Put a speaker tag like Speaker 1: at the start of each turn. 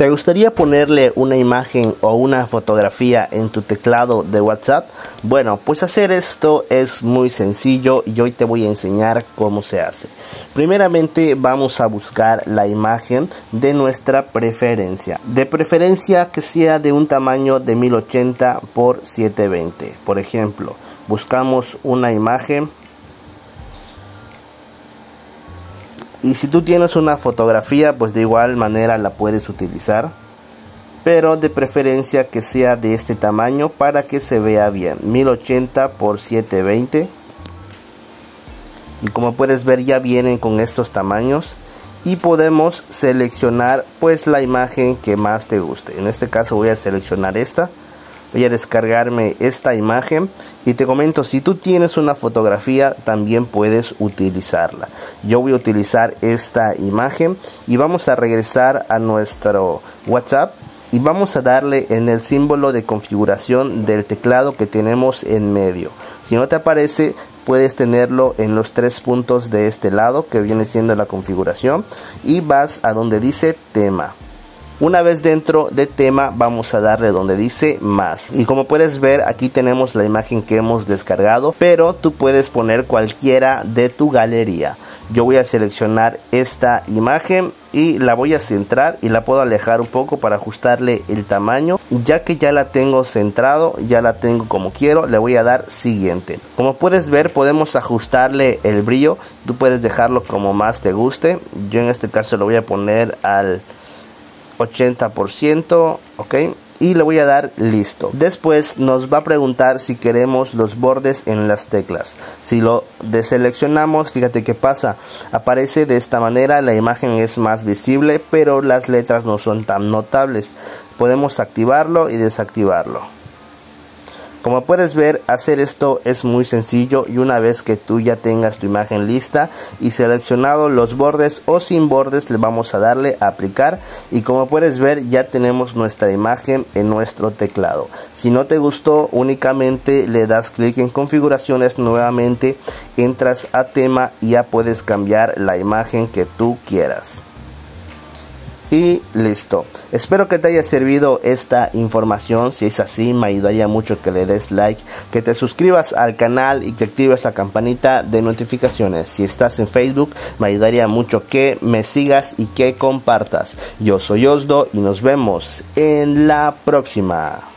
Speaker 1: ¿Te gustaría ponerle una imagen o una fotografía en tu teclado de WhatsApp? Bueno, pues hacer esto es muy sencillo y hoy te voy a enseñar cómo se hace. Primeramente vamos a buscar la imagen de nuestra preferencia. De preferencia que sea de un tamaño de 1080 x 720. Por ejemplo, buscamos una imagen Y si tú tienes una fotografía, pues de igual manera la puedes utilizar. Pero de preferencia que sea de este tamaño para que se vea bien. 1080 x 720. Y como puedes ver ya vienen con estos tamaños. Y podemos seleccionar pues la imagen que más te guste. En este caso voy a seleccionar esta voy a descargarme esta imagen y te comento si tú tienes una fotografía también puedes utilizarla. Yo voy a utilizar esta imagen y vamos a regresar a nuestro whatsapp y vamos a darle en el símbolo de configuración del teclado que tenemos en medio. Si no te aparece puedes tenerlo en los tres puntos de este lado que viene siendo la configuración y vas a donde dice tema una vez dentro de tema vamos a darle donde dice más. Y como puedes ver aquí tenemos la imagen que hemos descargado. Pero tú puedes poner cualquiera de tu galería. Yo voy a seleccionar esta imagen y la voy a centrar y la puedo alejar un poco para ajustarle el tamaño y ya que ya la tengo centrado ya la tengo como quiero le voy a dar siguiente como puedes ver podemos ajustarle el brillo tú puedes dejarlo como más te guste yo en este caso lo voy a poner al 80%, ok. Y le voy a dar listo. Después nos va a preguntar si queremos los bordes en las teclas. Si lo deseleccionamos, fíjate qué pasa. Aparece de esta manera, la imagen es más visible, pero las letras no son tan notables. Podemos activarlo y desactivarlo. Como puedes ver, hacer esto es muy sencillo y una vez que tú ya tengas tu imagen lista y seleccionado los bordes o sin bordes, le vamos a darle a aplicar y como puedes ver ya tenemos nuestra imagen en nuestro teclado. Si no te gustó, únicamente le das clic en configuraciones nuevamente, entras a tema y ya puedes cambiar la imagen que tú quieras y listo. Espero que te haya servido esta información. Si es así, me ayudaría mucho que le des like, que te suscribas al canal y que actives la campanita de notificaciones. Si estás en Facebook, me ayudaría mucho que me sigas y que compartas. Yo soy Osdo y nos vemos en la próxima.